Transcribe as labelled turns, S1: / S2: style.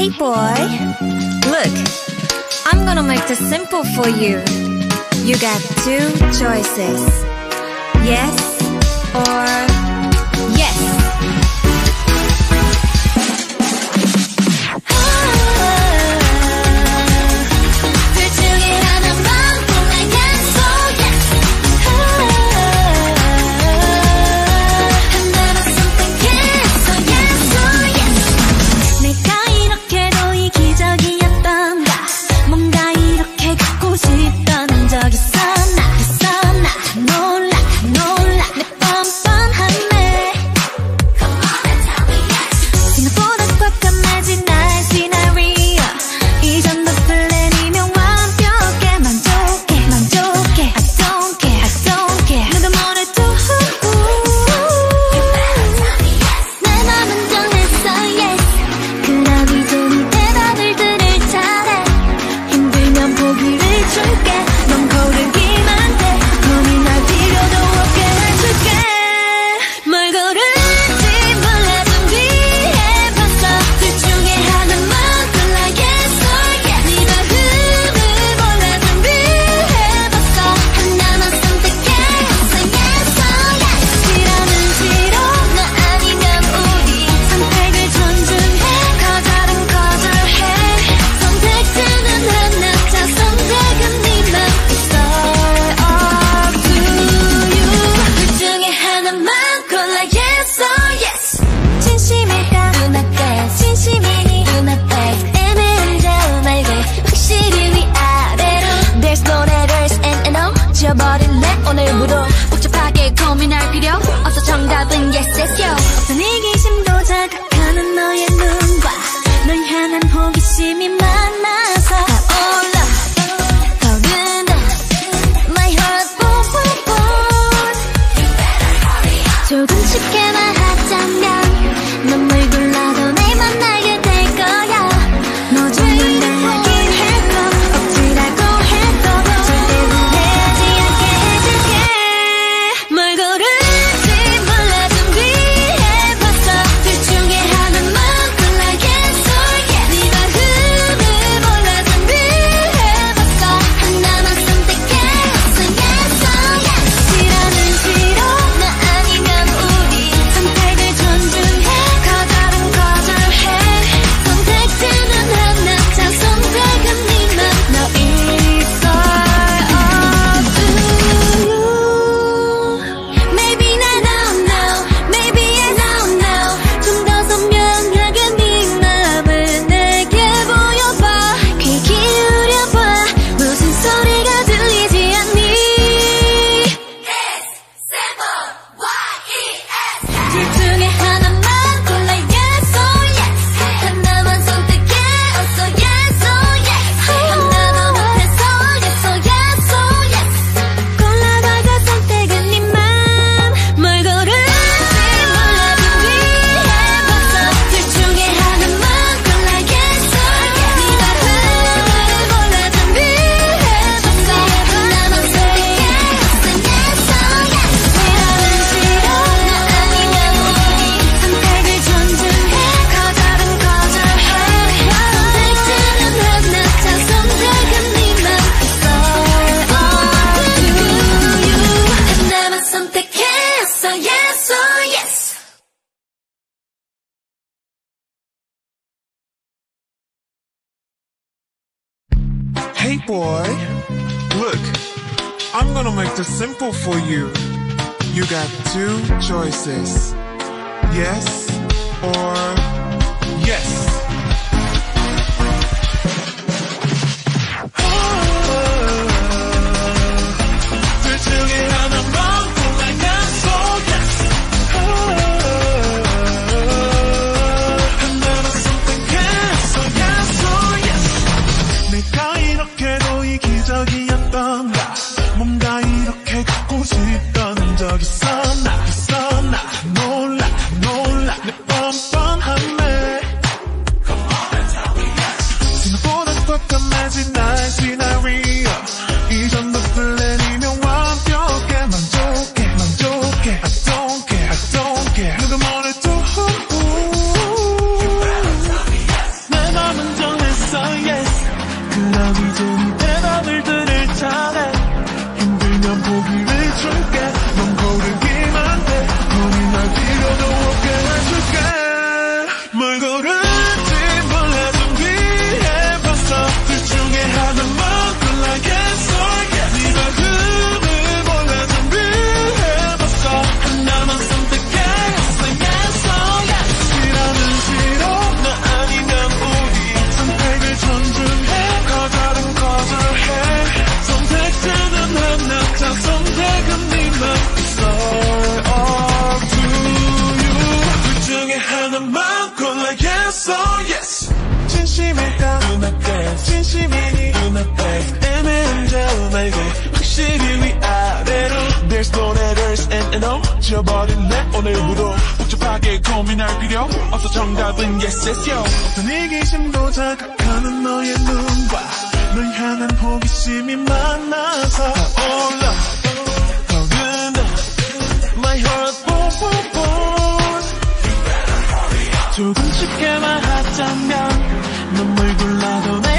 S1: Hey, boy. Look, I'm gonna make this simple for you. You got two choices. Yes or
S2: Hey boy, look, I'm gonna make this simple for you. You got two choices yes or 理解你。 자음알게 확실히 위아래로. There's no letters and no 지워버릴래 오늘부로 복잡하게 고민할 필요 없어 정답은 yes yes yo. 어떤 이기심도 자극하는 너의 눈과 널 향한 호기심이 만나서 올라. 더근다 My heart boom boom boom 조금씩 말하자면 눈물 굴러도 거야